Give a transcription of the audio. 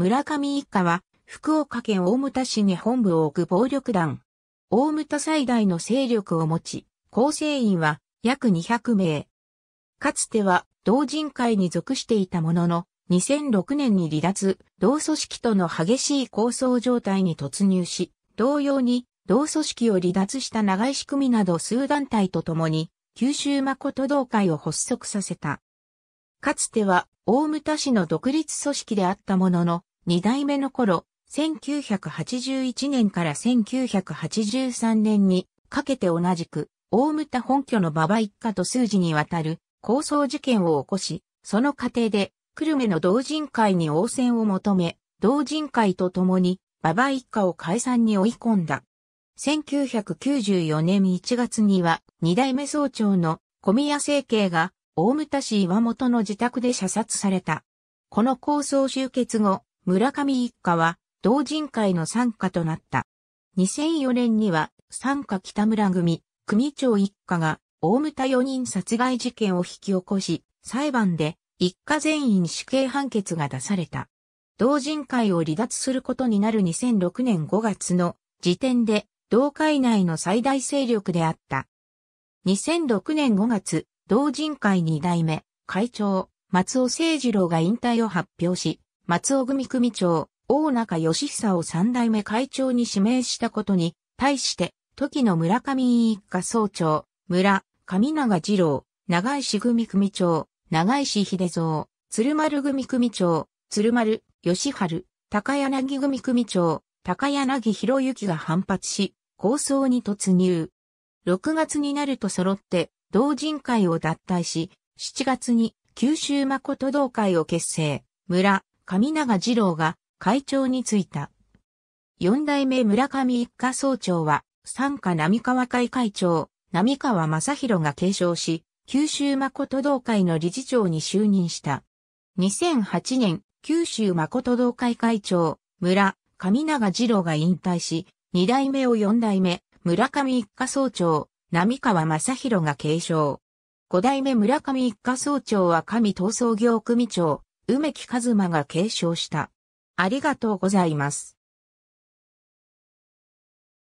村上一家は、福岡県大牟田市に本部を置く暴力団。大牟田最大の勢力を持ち、構成員は約200名。かつては同人会に属していたものの、2006年に離脱、同組織との激しい構想状態に突入し、同様に同組織を離脱した長井仕組みなど数団体と共に、九州誠同会を発足させた。かつては大牟田市の独立組織であったものの、二代目の頃、1981年から1983年にかけて同じく、大牟田本拠の馬場一家と数字にわたる構想事件を起こし、その過程で久留米の同人会に応戦を求め、同人会と共に、馬場一家を解散に追い込んだ。1994年1月には、二代目総長の小宮清慶が、大牟田市岩本の自宅で射殺された。この構想終結後、村上一家は、同人会の参加となった。2004年には、参加北村組、組長一家が、大牟田4人殺害事件を引き起こし、裁判で一家全員死刑判決が出された。同人会を離脱することになる2006年5月の時点で同会内の最大勢力であった。2006年5月、同人会2代目、会長、松尾誠二郎が引退を発表し、松尾組組長、大中義久を3代目会長に指名したことに対して、時の村上一家総長、村、上長二郎、長石組組長、長石秀蔵、鶴丸組組長、鶴丸、吉春、高柳組組長、高柳博之が反発し、構想に突入。6月になると揃って同人会を脱退し、7月に九州誠同会を結成、村、上長二郎が会長に就いた。四代目村上一家総長は、参加並川会会長、並川正宏が継承し、九州誠同会の理事長に就任した。2008年、九州誠同会会長、村、上長次郎が引退し、二代目を四代目、村上一家総長、並川正宏が継承。五代目村上一家総長は上闘争業組長、梅木和馬が継承した。ありがとうございます。